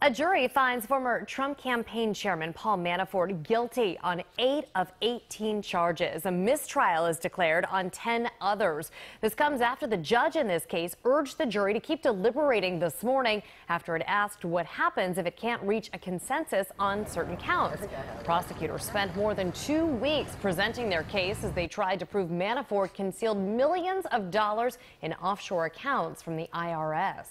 A jury finds former Trump campaign chairman Paul Manafort guilty on eight of 18 charges. A mistrial is declared on 10 others. This comes after the judge in this case urged the jury to keep deliberating this morning after it asked what happens if it can't reach a consensus on certain counts. Prosecutors spent more than two weeks presenting their case as they tried to prove Manafort concealed millions of dollars in offshore accounts from the IRS.